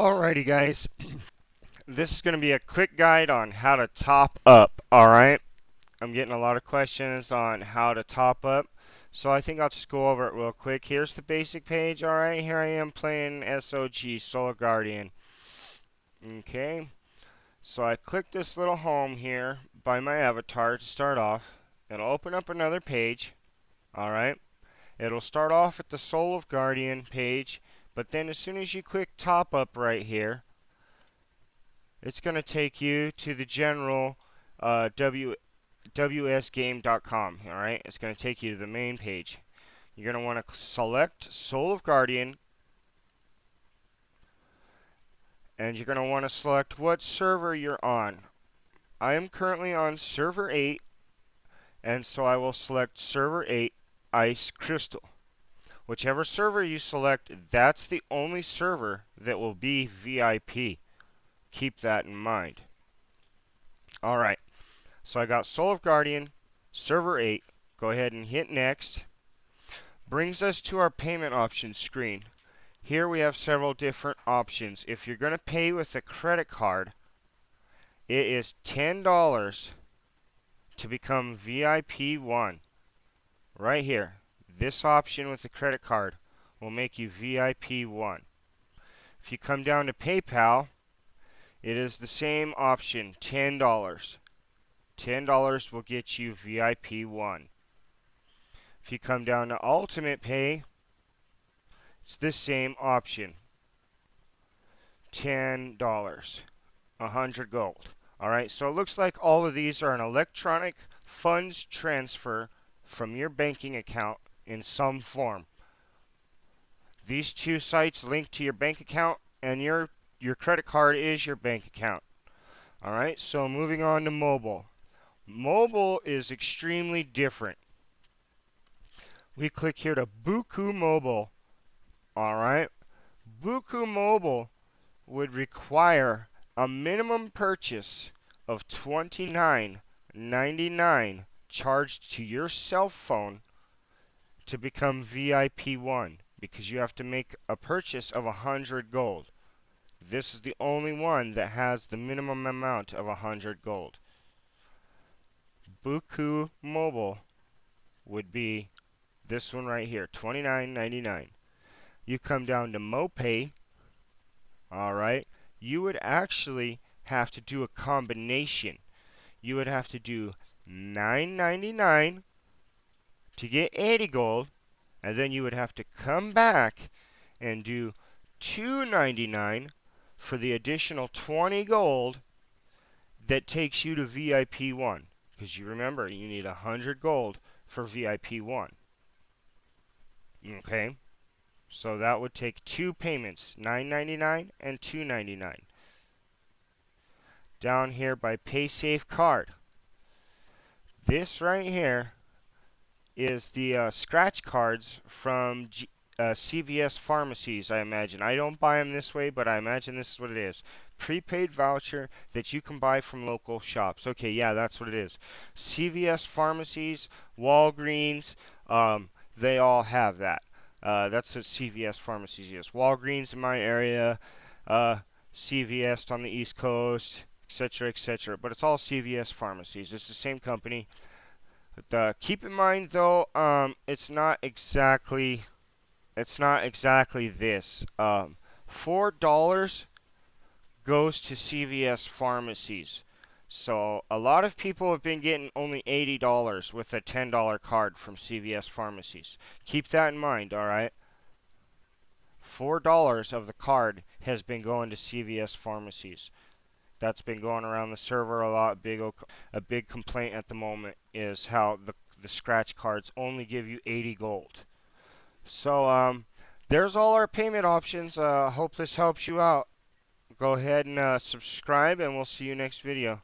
Alrighty guys, this is going to be a quick guide on how to top up, alright? I'm getting a lot of questions on how to top up, so I think I'll just go over it real quick. Here's the basic page, alright? Here I am playing SOG, Soul of Guardian. Okay, so I click this little home here by my avatar to start off. It'll open up another page, alright? It'll start off at the Soul of Guardian page, but then as soon as you click top up right here, it's going to take you to the general uh, wsgame.com. Alright, it's going to take you to the main page. You're going to want to select Soul of Guardian, and you're going to want to select what server you're on. I am currently on server 8, and so I will select server 8 Ice Crystal. Whichever server you select, that's the only server that will be VIP. Keep that in mind. Alright, so I got Soul of Guardian, server 8. Go ahead and hit next. Brings us to our payment options screen. Here we have several different options. If you're going to pay with a credit card, it is $10 to become VIP 1 right here. This option with the credit card will make you VIP 1. If you come down to PayPal, it is the same option, $10. $10 will get you VIP 1. If you come down to Ultimate Pay, it's the same option. $10. 100 gold. Alright, so it looks like all of these are an electronic funds transfer from your banking account in some form. These two sites link to your bank account and your your credit card is your bank account. Alright, so moving on to mobile. Mobile is extremely different. We click here to Boku Mobile. Alright, Boku Mobile would require a minimum purchase of $29.99 charged to your cell phone to become VIP 1 because you have to make a purchase of 100 gold. This is the only one that has the minimum amount of 100 gold. Boku Mobile would be this one right here, 29.99. You come down to MoPay, all right, you would actually have to do a combination. You would have to do 9.99 to get 80 gold, and then you would have to come back and do 2.99 for the additional 20 gold that takes you to VIP 1. Because you remember, you need 100 gold for VIP 1. Okay? So that would take two payments, 9.99 and 2.99. Down here by PaySafe card. This right here is the uh, scratch cards from G uh, CVS pharmacies, I imagine. I don't buy them this way, but I imagine this is what it is. Prepaid voucher that you can buy from local shops. Okay, yeah, that's what it is. CVS pharmacies, Walgreens, um, they all have that. Uh, that's what CVS pharmacies is. Walgreens in my area, uh, CVS on the East Coast, etc., etc. But it's all CVS pharmacies. It's the same company. But, uh, keep in mind, though, um, it's not exactly it's not exactly this. Um, Four dollars goes to CVS pharmacies. So a lot of people have been getting only $80 with a $10 card from CVS pharmacies. Keep that in mind, all right? $4 of the card has been going to CVS pharmacies. That's been going around the server a lot. Big a big complaint at the moment is how the the scratch cards only give you 80 gold. So um, there's all our payment options. Uh, hope this helps you out. Go ahead and uh, subscribe, and we'll see you next video.